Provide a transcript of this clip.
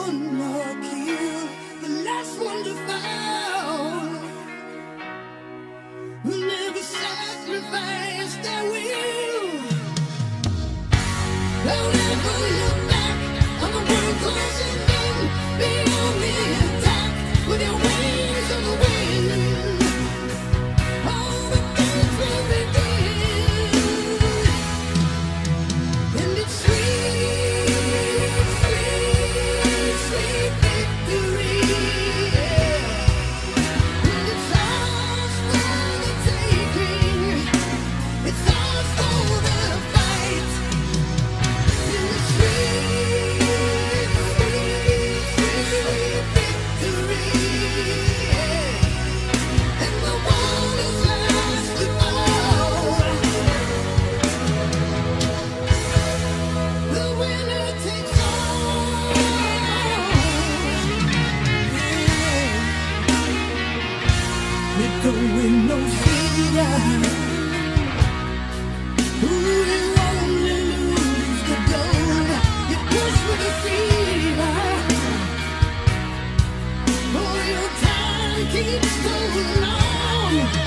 one more kill, the last one to fall. found. Will never sacrifice their will. I'll never look. We're no you lose the gold. You push for the. Oh, your time keeps going on.